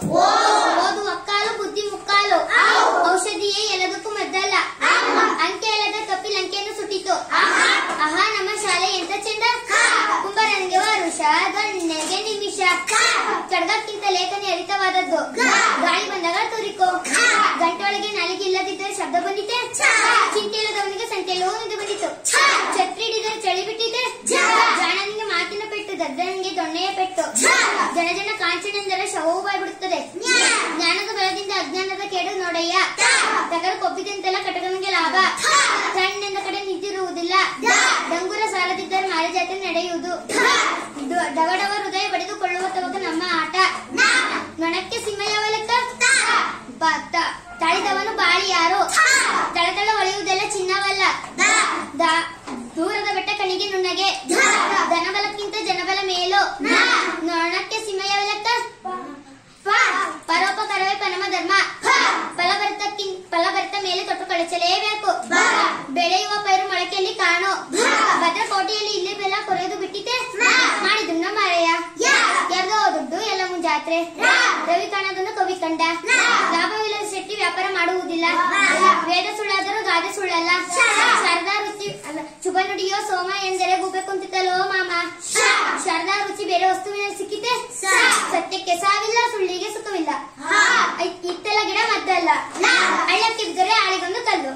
ಓದು ಮಕ್ಕಾಲು ಬುದ್ಧಿ ಮುಕ್ಕಾಲು. ಔಷಧಿಯೇ ಎಲ್ಲದಕ್ಕೂ ಮದ್ದಲ್ಲ. ಅಂಕೆ ಎಲ್ಲದ ಕಪ್ಪಿ ಲಂಕೆಯನ್ನು ಸುಟ್ಟಿತು. ಆಹಾ, ನಮ್ಮ ಶಾಲೆ ಎಂತ ಚಂದ. ಕುಂಬರನಿಗೆ ವರುಷ ಗಣ್ಣಗೆ ನಿಮಿಷ. ಚಡ್ಗಕ್ಕಿಂತ ಲೇಖನಿ ಅರಿತವಾದದ್ದು. ಗಾಳಿ ಬಂದಾಗ ತುರಿಕೋ. ಗಂಟೊಳಗೆ ನಾಲಿಗೆ ಇಲ್ಲದಿದ್ದರೆ ಶಬ್ದ ಬಂದಿತೆ. ಚಿಂತೆ ಇಲ್ಲದವನಿಗೆ ಸಂಖ್ಯೆ ಬಂದಿತ್ತು ದದ್ದನಿಗೆ ದೊಣ್ಣೆಯ ಪೆಟ್ಟು. ಜನ ಜನ ಕಾಂಚನೆಂದರೆ ಶವವು ಬಾಯ್ಬಿಡುತ್ತದೆ. ಜ್ಞಾನದ ಬಲದಿಂದ ಅಜ್ಞಾನದ ಕೇಡು ನೋಡಯ್ಯ. ಕೊಬ್ಬಿದಂತೆಲ್ಲ ಕಟಕನಿಗೆ ಕಣಿಗೆ ನುಣ್ಣಗೆ. ಧನಬಲಕ್ಕಿಂತ ಜನಬಲ ಮೇಲು. ನೊಣಕ್ಕೆ ಸಿಂಹಯವ ವಿಲಕ್ಕ ಪರೋಪಕಾರವೇ ಪರಮ ಧರ್ಮ. ಫಲಭರಿತಕ್ಕಿ ಫಲಭರಿತ ಮೇಲೆ ತೊಟ್ಟು ಕಳಿಸಲೇಬೇಕು ಬೆಳೆಯುವ ಪೈರು ಮೊಳಕೆಯಲ್ಲಿ ಕಾಣು. ಭದ್ರಕೋಟೆಯಲ್ಲಿ ಇಲ್ಲಿ ಬೆಲ್ಲ ಕೊರೆದು ಬಿಟ್ಟಿತೆ ಮಾಡಿದ್ರು ನಮ್ಮ ಯಾರ್ದೋ ದುಡ್ಡು ಎಲ್ಲ ಮುಂಜಾತ್ರೆ. ರವಿ ಕಾಣೋದನ್ನು ಕವಿ ಕಂಡ. ಲಾಭವಿಲ್ಲದ ಶೆಟ್ಟಿ ವ್ಯಾಪಾರ ಮಾಡುವುದಿಲ್ಲ. ವೇದ ಸುಳ್ಳಾದರೂ ಗಾದೆ ಕಾರಣ ರುಚಿ ಬೇರೆ ವಸ್ತುವಿನಲ್ಲಿ ಸಿಕ್ಕಿದೆ ಸತ್ಯಕ್ಕೆ ಸಾವಿಲ್ಲ ಸುಳ್ಳಿಗೆ ಸುಖವಿಲ್ಲ ಇತ್ತೆಲ್ಲ ಗಿಡ ಮದ್ದಲ್ಲ ಹಳ್ಳಕ್ಕೆ ಬಿದ್ದರೆ ಆಳಿಗೊಂದು ಕಲ್ಲು